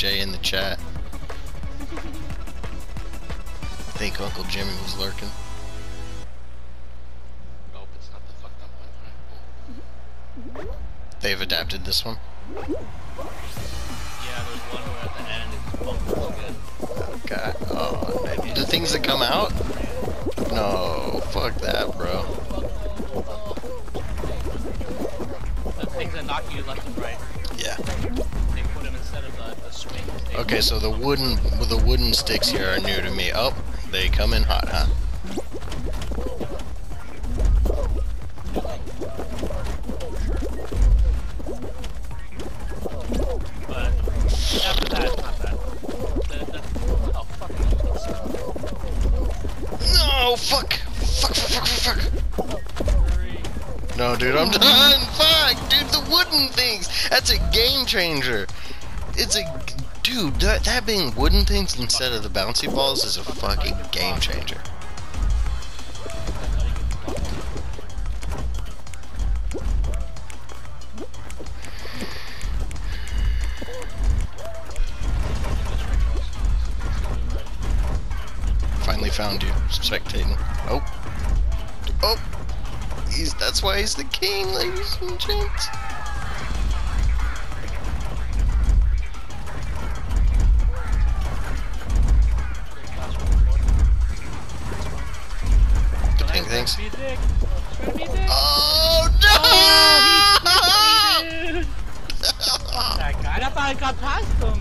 Jay in the chat. I think Uncle Jimmy was lurking. Nope, it's not the fucked up one. They've adapted this one. Yeah, there's one where at the end it's bumped. God. Oh, the things that come out? No, fuck that, bro. The things that knock you left and right. Okay, so the wooden the wooden sticks here are new to me. Oh, they come in hot, huh? No, fuck, fuck, fuck, fuck, fuck. No, dude, I'm done. Fuck, dude, the wooden things. That's a game changer. It's a dude. That, that being wooden things instead of the bouncy balls is a fucking game changer. Finally found you, spectating. Oh, oh. He's that's why he's the king, ladies and gents. Thanks. Be a dick. Try to be a dick. Oh Oh, no! That guy. I thought I got past him.